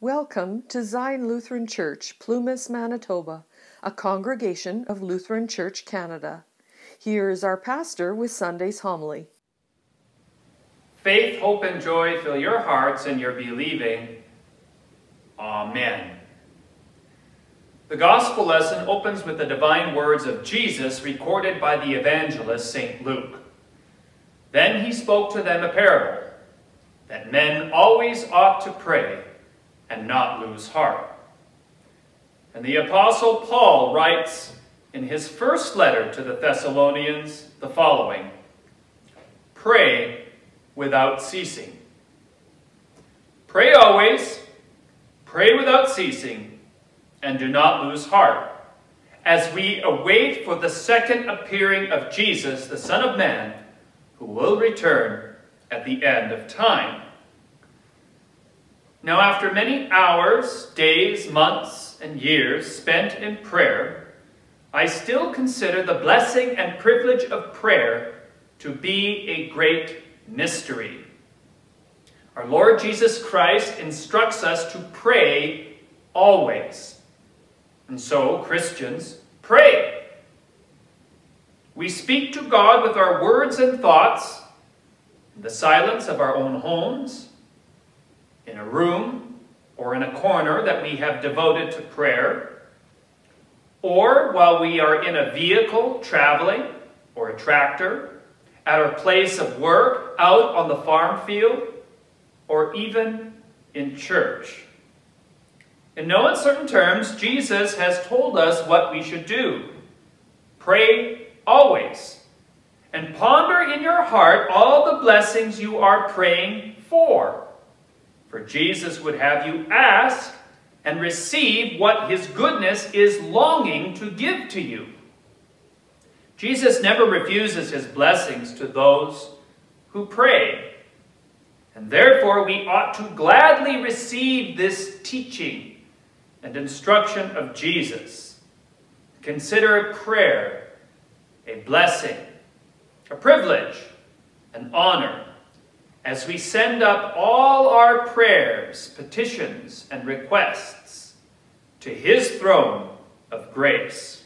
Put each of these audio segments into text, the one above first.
Welcome to Zion Lutheran Church, Plumas, Manitoba, a congregation of Lutheran Church Canada. Here is our pastor with Sunday's homily. Faith, hope, and joy fill your hearts and your believing. Amen. The Gospel lesson opens with the divine words of Jesus recorded by the evangelist St. Luke. Then he spoke to them a parable, that men always ought to pray and not lose heart. And the Apostle Paul writes in his first letter to the Thessalonians the following Pray without ceasing. Pray always, pray without ceasing, and do not lose heart, as we await for the second appearing of Jesus, the Son of Man, who will return at the end of time. Now, after many hours, days, months, and years spent in prayer, I still consider the blessing and privilege of prayer to be a great mystery. Our Lord Jesus Christ instructs us to pray always. And so, Christians, pray. We speak to God with our words and thoughts in the silence of our own homes, in a room or in a corner that we have devoted to prayer, or while we are in a vehicle traveling or a tractor, at our place of work, out on the farm field, or even in church. In no uncertain terms, Jesus has told us what we should do. Pray always, and ponder in your heart all the blessings you are praying for. For Jesus would have you ask and receive what his goodness is longing to give to you. Jesus never refuses his blessings to those who pray. And therefore we ought to gladly receive this teaching and instruction of Jesus. Consider prayer a blessing, a privilege, an honor, as we send up all our prayers, petitions, and requests to his throne of grace.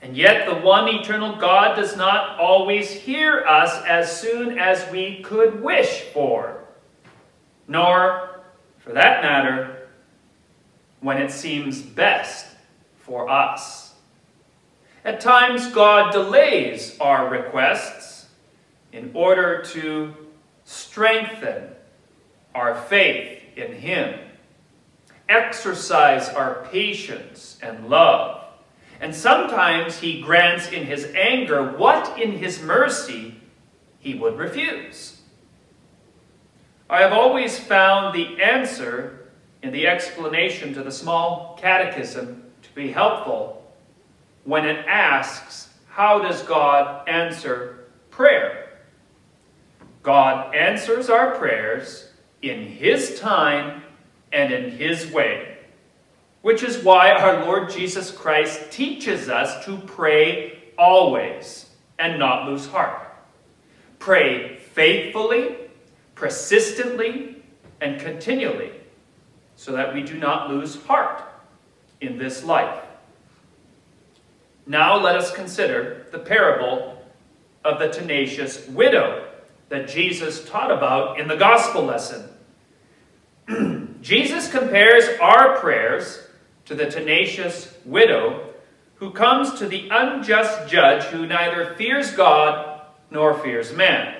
And yet the one eternal God does not always hear us as soon as we could wish for, nor, for that matter, when it seems best for us. At times God delays our requests in order to strengthen our faith in Him, exercise our patience and love. And sometimes He grants in His anger what in His mercy He would refuse. I have always found the answer in the explanation to the small catechism to be helpful when it asks, how does God answer prayer? God answers our prayers in His time and in His way, which is why our Lord Jesus Christ teaches us to pray always and not lose heart. Pray faithfully, persistently, and continually so that we do not lose heart in this life. Now let us consider the parable of the tenacious widow that Jesus taught about in the gospel lesson. Jesus compares our prayers to the tenacious widow who comes to the unjust judge who neither fears God nor fears man.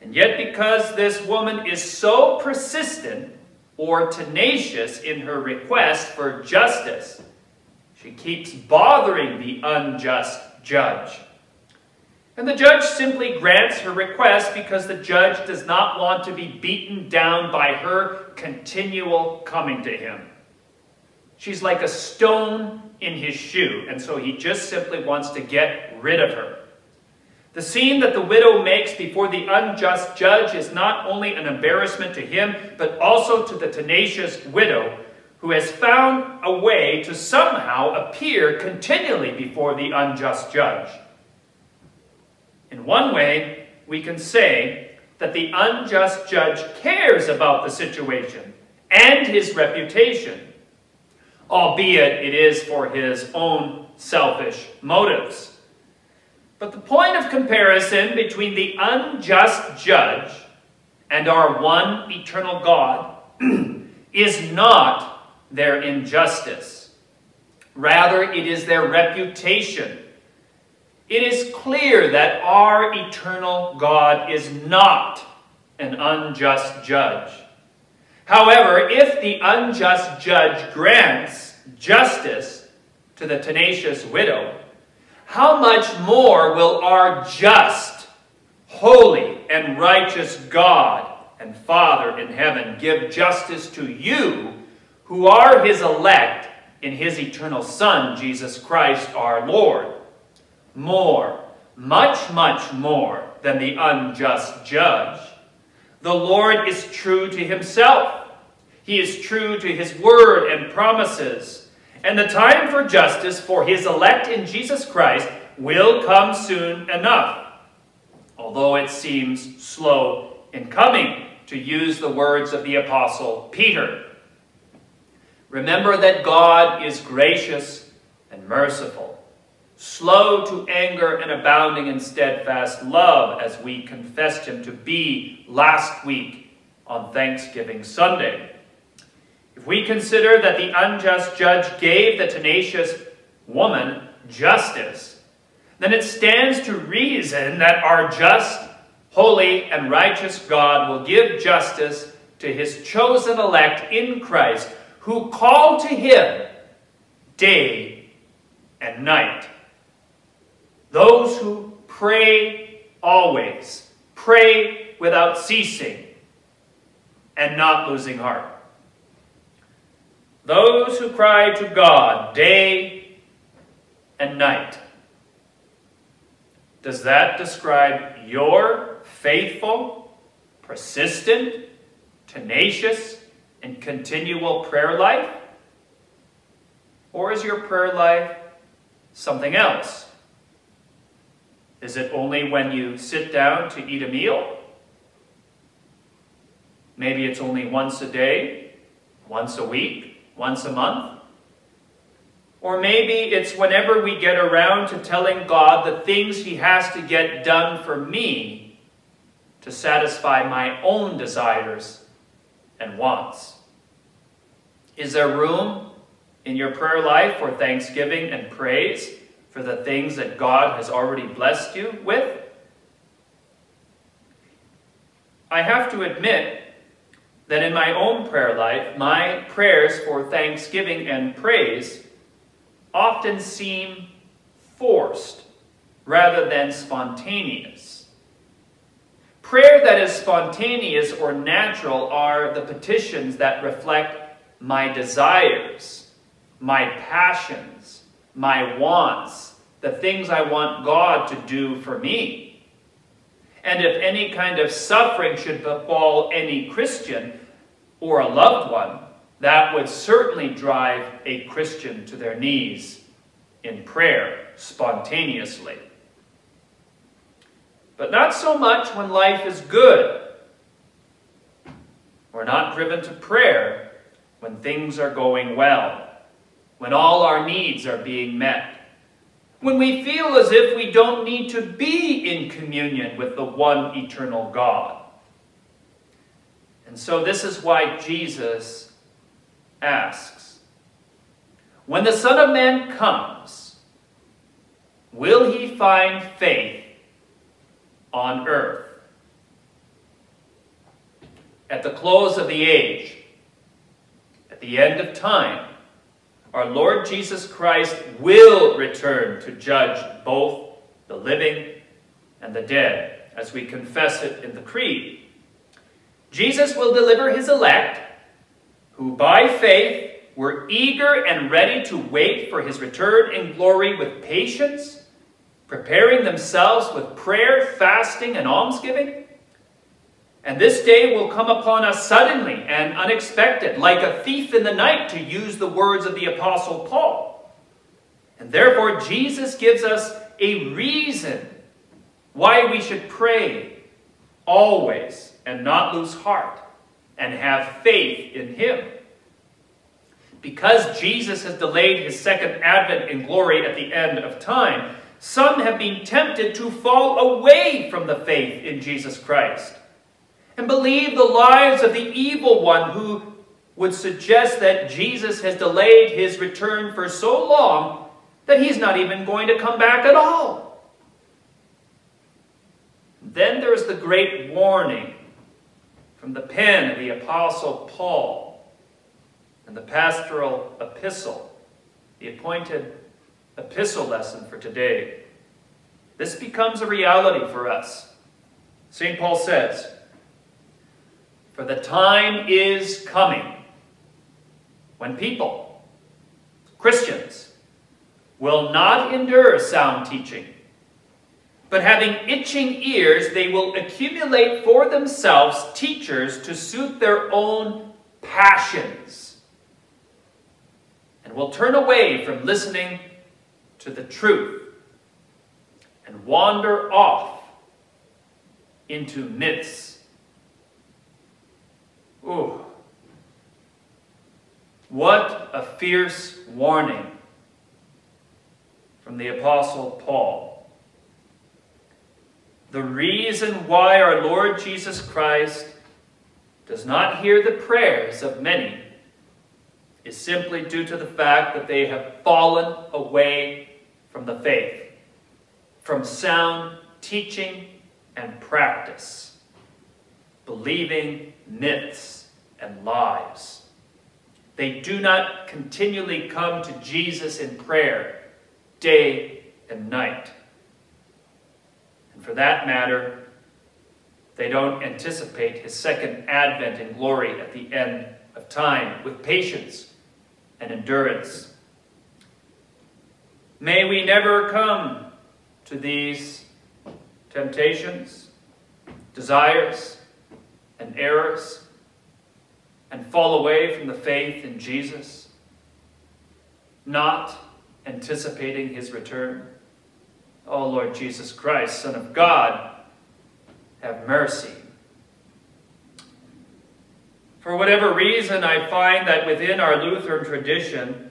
And yet because this woman is so persistent or tenacious in her request for justice, she keeps bothering the unjust judge. And the judge simply grants her request because the judge does not want to be beaten down by her continual coming to him. She's like a stone in his shoe, and so he just simply wants to get rid of her. The scene that the widow makes before the unjust judge is not only an embarrassment to him, but also to the tenacious widow who has found a way to somehow appear continually before the unjust judge. In one way, we can say that the unjust judge cares about the situation and his reputation, albeit it is for his own selfish motives. But the point of comparison between the unjust judge and our one eternal God is not their injustice. Rather, it is their reputation. It is clear that our eternal God is not an unjust judge. However, if the unjust judge grants justice to the tenacious widow, how much more will our just, holy, and righteous God and Father in heaven give justice to you who are his elect in his eternal Son, Jesus Christ our Lord? More, much, much more than the unjust judge. The Lord is true to himself. He is true to his word and promises. And the time for justice for his elect in Jesus Christ will come soon enough, although it seems slow in coming, to use the words of the Apostle Peter. Remember that God is gracious and merciful slow to anger and abounding in steadfast love, as we confessed him to be last week on Thanksgiving Sunday. If we consider that the unjust judge gave the tenacious woman justice, then it stands to reason that our just, holy, and righteous God will give justice to his chosen elect in Christ, who call to him day and night. Those who pray always, pray without ceasing, and not losing heart. Those who cry to God day and night. Does that describe your faithful, persistent, tenacious, and continual prayer life? Or is your prayer life something else? Is it only when you sit down to eat a meal? Maybe it's only once a day, once a week, once a month. Or maybe it's whenever we get around to telling God the things He has to get done for me to satisfy my own desires and wants. Is there room in your prayer life for thanksgiving and praise? For the things that God has already blessed you with? I have to admit that in my own prayer life, my prayers for thanksgiving and praise often seem forced rather than spontaneous. Prayer that is spontaneous or natural are the petitions that reflect my desires, my passions, my wants, the things I want God to do for me. And if any kind of suffering should befall any Christian or a loved one, that would certainly drive a Christian to their knees in prayer spontaneously. But not so much when life is good. We're not driven to prayer when things are going well when all our needs are being met, when we feel as if we don't need to be in communion with the one eternal God. And so this is why Jesus asks, When the Son of Man comes, will he find faith on earth? At the close of the age, at the end of time, our Lord Jesus Christ will return to judge both the living and the dead, as we confess it in the Creed. Jesus will deliver his elect, who by faith were eager and ready to wait for his return in glory with patience, preparing themselves with prayer, fasting, and almsgiving. And this day will come upon us suddenly and unexpected, like a thief in the night, to use the words of the Apostle Paul. And therefore, Jesus gives us a reason why we should pray always and not lose heart and have faith in him. Because Jesus has delayed his second advent in glory at the end of time, some have been tempted to fall away from the faith in Jesus Christ and believe the lies of the evil one who would suggest that Jesus has delayed his return for so long that he's not even going to come back at all. Then there's the great warning from the pen of the Apostle Paul and the pastoral epistle, the appointed epistle lesson for today. This becomes a reality for us. St. Paul says, For the time is coming when people, Christians, will not endure sound teaching, but having itching ears, they will accumulate for themselves teachers to suit their own passions, and will turn away from listening to the truth and wander off into myths. What a fierce warning from the Apostle Paul. The reason why our Lord Jesus Christ does not hear the prayers of many is simply due to the fact that they have fallen away from the faith, from sound teaching and practice, believing myths and lies. They do not continually come to Jesus in prayer day and night. And for that matter, they don't anticipate his second advent in glory at the end of time with patience and endurance. May we never come to these temptations, desires, and errors and fall away from the faith in Jesus, not anticipating his return. Oh, Lord Jesus Christ, Son of God, have mercy. For whatever reason, I find that within our Lutheran tradition,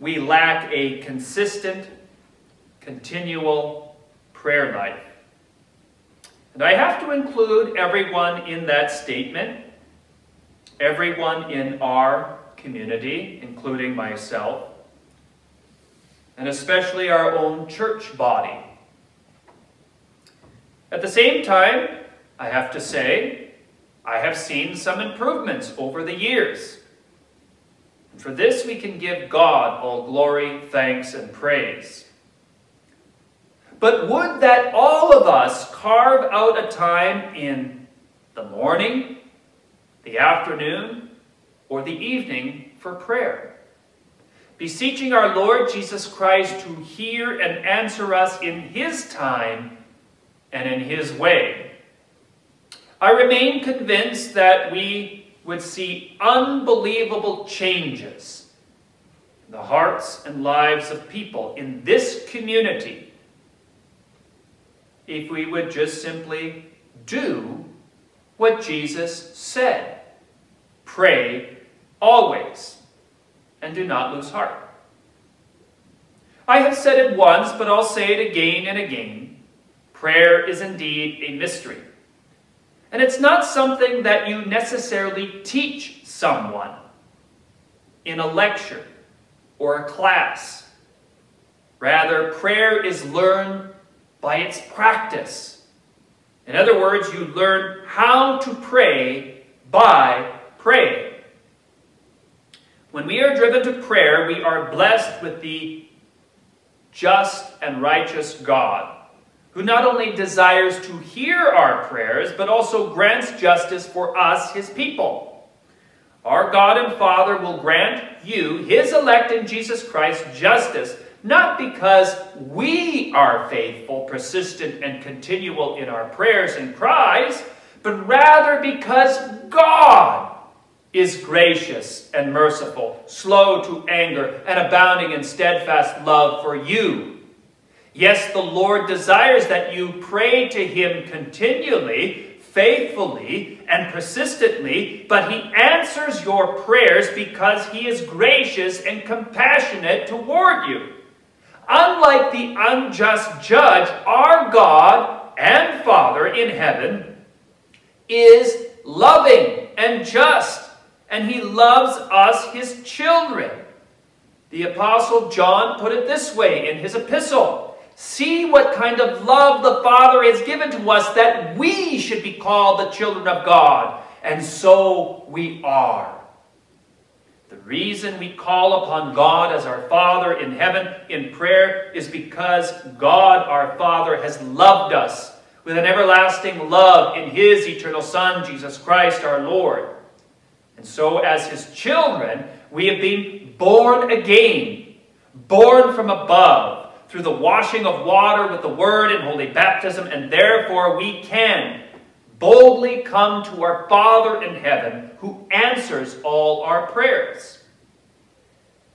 we lack a consistent, continual prayer life. And I have to include everyone in that statement everyone in our community, including myself, and especially our own church body. At the same time, I have to say, I have seen some improvements over the years. For this we can give God all glory, thanks, and praise. But would that all of us carve out a time in the morning, the afternoon, or the evening for prayer. Beseeching our Lord Jesus Christ to hear and answer us in His time and in His way. I remain convinced that we would see unbelievable changes in the hearts and lives of people in this community if we would just simply do what Jesus said. Pray always, and do not lose heart. I have said it once, but I'll say it again and again. Prayer is indeed a mystery. And it's not something that you necessarily teach someone in a lecture or a class. Rather, prayer is learned by its practice. In other words, you learn how to pray by praying. When we are driven to prayer, we are blessed with the just and righteous God, who not only desires to hear our prayers, but also grants justice for us, his people. Our God and Father will grant you, his elect in Jesus Christ, justice, not because we are faithful, persistent, and continual in our prayers and cries, but rather because God is gracious and merciful, slow to anger, and abounding in steadfast love for you. Yes, the Lord desires that you pray to him continually, faithfully and persistently, but he answers your prayers because he is gracious and compassionate toward you. Unlike the unjust judge, our God and Father in heaven is loving and just, and he loves us, his children. The Apostle John put it this way in his epistle See what kind of love the Father has given to us that we should be called the children of God. And so we are. The reason we call upon God as our Father in heaven in prayer is because God our Father has loved us with an everlasting love in His eternal Son, Jesus Christ our Lord. And so as His children, we have been born again, born from above, through the washing of water with the Word and holy baptism, and therefore we can boldly come to our Father in heaven who answers all our prayers.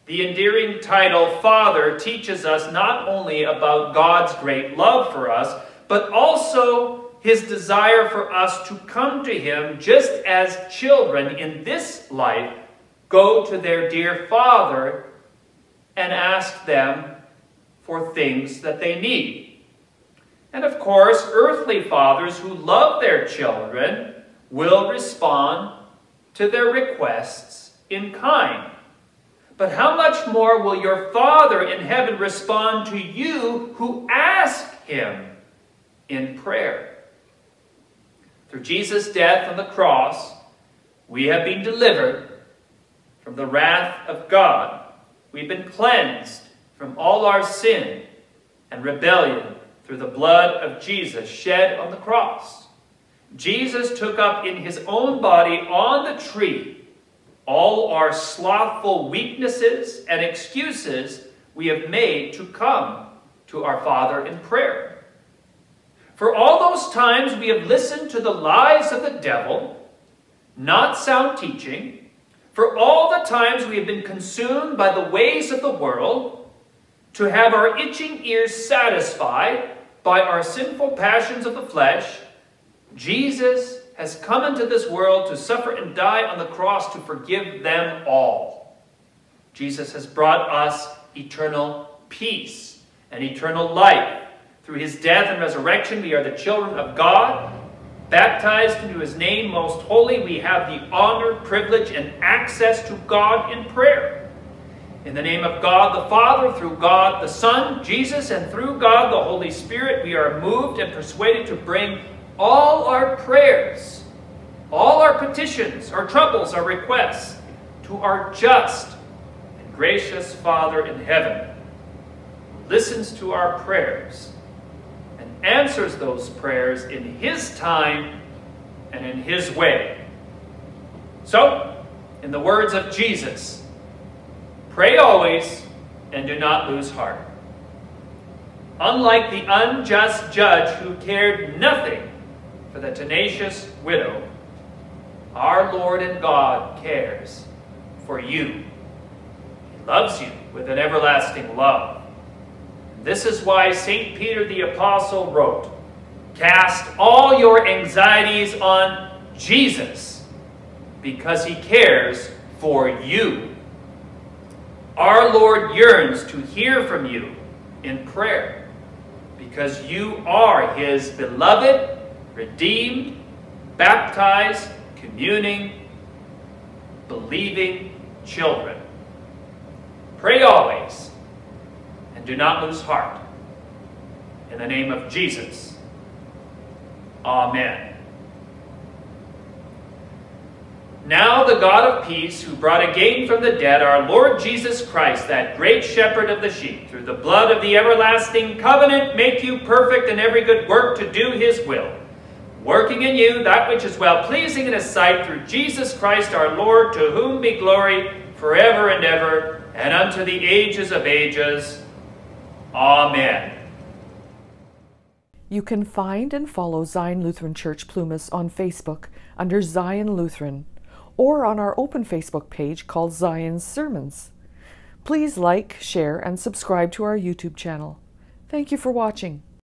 The endearing title Father teaches us not only about God's great love for us, but also his desire for us to come to him just as children in this life go to their dear Father and ask them for things that they need. And of course, earthly fathers who love their children will respond to their requests in kind. But how much more will your Father in heaven respond to you who ask him in prayer? Through Jesus' death on the cross, we have been delivered from the wrath of God. We've been cleansed from all our sin and rebellion through the blood of Jesus shed on the cross. Jesus took up in his own body on the tree all our slothful weaknesses and excuses we have made to come to our Father in prayer. For all those times we have listened to the lies of the devil, not sound teaching, for all the times we have been consumed by the ways of the world, to have our itching ears satisfied by our sinful passions of the flesh, Jesus has come into this world to suffer and die on the cross to forgive them all. Jesus has brought us eternal peace and eternal life. Through his death and resurrection, we are the children of God. Baptized into his name most holy, we have the honor, privilege, and access to God in prayer. In the name of God the Father, through God the Son, Jesus, and through God the Holy Spirit, we are moved and persuaded to bring all our prayers, all our petitions, our troubles, our requests to our just and gracious Father in heaven, who listens to our prayers and answers those prayers in His time and in His way. So, in the words of Jesus, Pray always and do not lose heart. Unlike the unjust judge who cared nothing for the tenacious widow, our Lord and God cares for you. He loves you with an everlasting love. This is why St. Peter the Apostle wrote, Cast all your anxieties on Jesus, because he cares for you. Our Lord yearns to hear from you in prayer because you are his beloved, redeemed, baptized, communing, believing children. Pray always and do not lose heart. In the name of Jesus, Amen. Now the God of peace, who brought again from the dead our Lord Jesus Christ, that great shepherd of the sheep, through the blood of the everlasting covenant, make you perfect in every good work to do his will, working in you that which is well-pleasing in his sight, through Jesus Christ our Lord, to whom be glory forever and ever, and unto the ages of ages. Amen. You can find and follow Zion Lutheran Church Plumas on Facebook under Zion Lutheran or on our open Facebook page called Zion's Sermons. Please like, share, and subscribe to our YouTube channel. Thank you for watching.